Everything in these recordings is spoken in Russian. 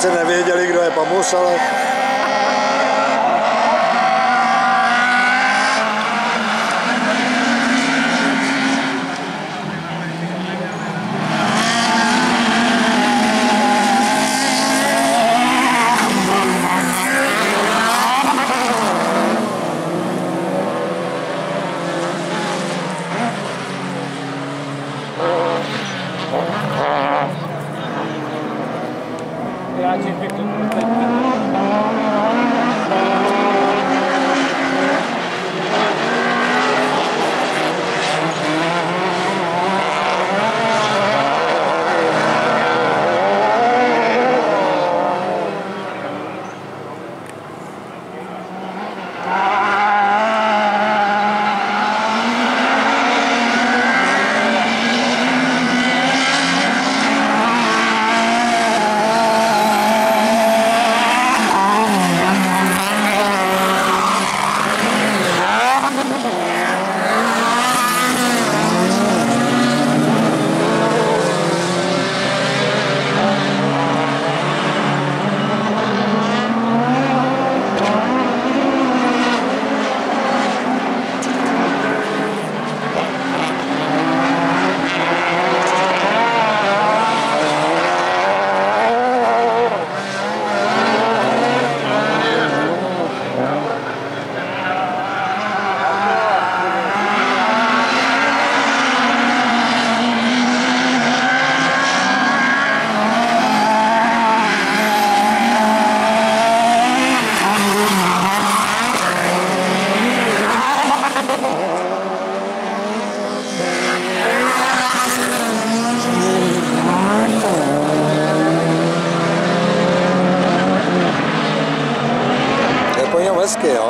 sice nevěděli, kdo je Pamus, ale Grazie a tutti. scale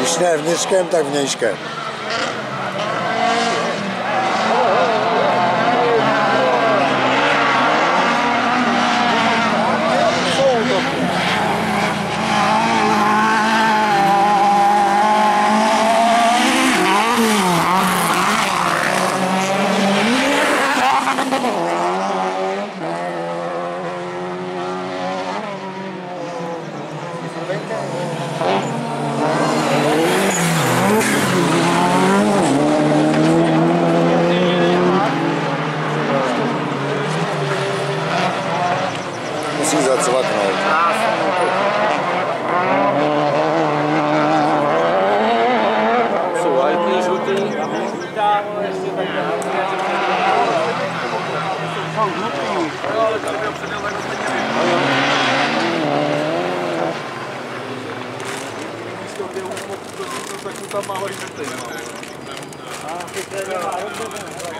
Jeśli nie wniczkiem, tak wnieśkiem. высизаться в окно. Суальные жутые. Там мало и жутые. А, ты